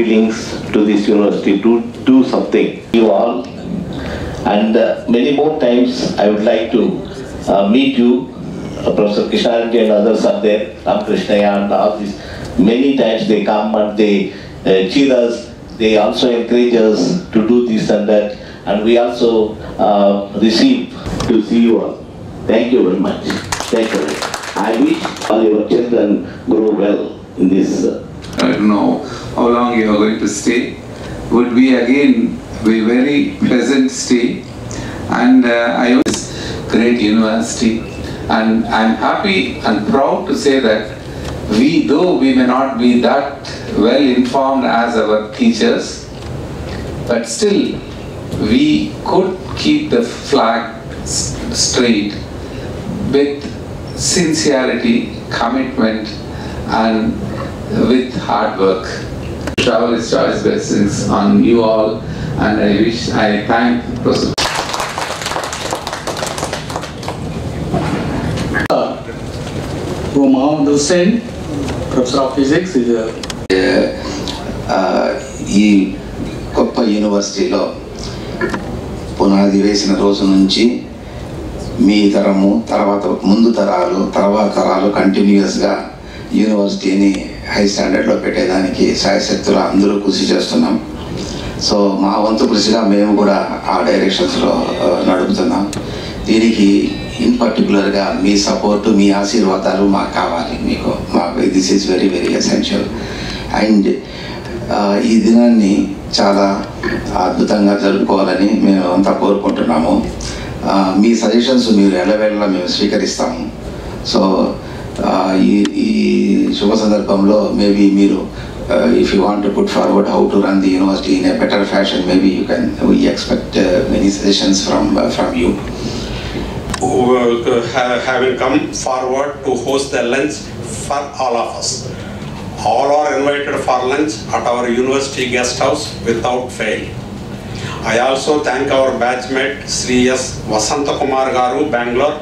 feelings to this university to do something. You all, and uh, many more times I would like to uh, meet you. Uh, Professor Kishan and others are there, Ramakrishna and all these. Many times they come and they uh, cheer us. They also encourage us to do this and that, and we also uh, receive to see you all. Thank you very much. Thank you. I wish all your children grow well in this. I don't know how long you are going to stay. Would be again be very pleasant stay, and uh, I was great university, and I'm happy and proud to say that we, though we may not be that well informed as our teachers, but still we could keep the flag straight with sincerity, commitment, and with hard work. Travel is choice blessings on you all, and I wish I thank Professor who Mohammed Hussein, Professor of Physics, is a ఈ గొప్ప యూనివర్సిటీలో పునాది వేసిన రోజు నుంచి మీ తరము తర్వాత ముందు తరాలు తర్వాత తరాలు కంటిన్యూస్గా యూనివర్సిటీని హై స్టాండర్డ్లో పెట్టేదానికి సాయశక్తులు అందరూ కృషి చేస్తున్నాం. సో మా వంతు కృషిగా మేము కూడా ఆ డైరెక్షన్స్లో నడుపుతున్నాం. దీనికి ఇన్ పర్టికులర్గా మీ సపోర్ట్ మీ ఆశీర్వాదాలు మాకు కావాలి మీకు. మాకు this is very very essential. And ఈ దినాన్ని చాలా అద్భుతంగా జరుపుకోవాలని మేము అంతా కోరుకుంటున్నాము. మీ సజెషన్స్ మీరు ఎల్లవేళలా మేము స్వీకరిస్తాము. సో ఈ ఈ శుభ సందర్భంలో మేబీ మీరు if you want to put forward how to run the university in a better fashion maybe you can we expect many suggestions from from you who, uh, ha- having come forward to host the lunch for all of us. All are invited for lunch at our university guest house without fail. I also thank our batchmate Sri S. Vasanta Kumar Garu, Bangalore.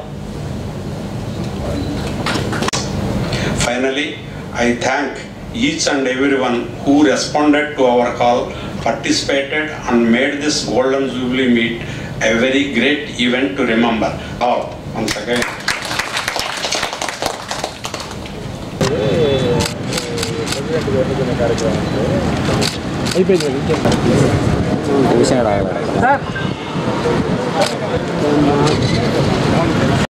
Finally, I thank each and everyone who responded to our call, participated and made this Golden Jubilee meet a very great event to remember. All, once again. అయిపోయింది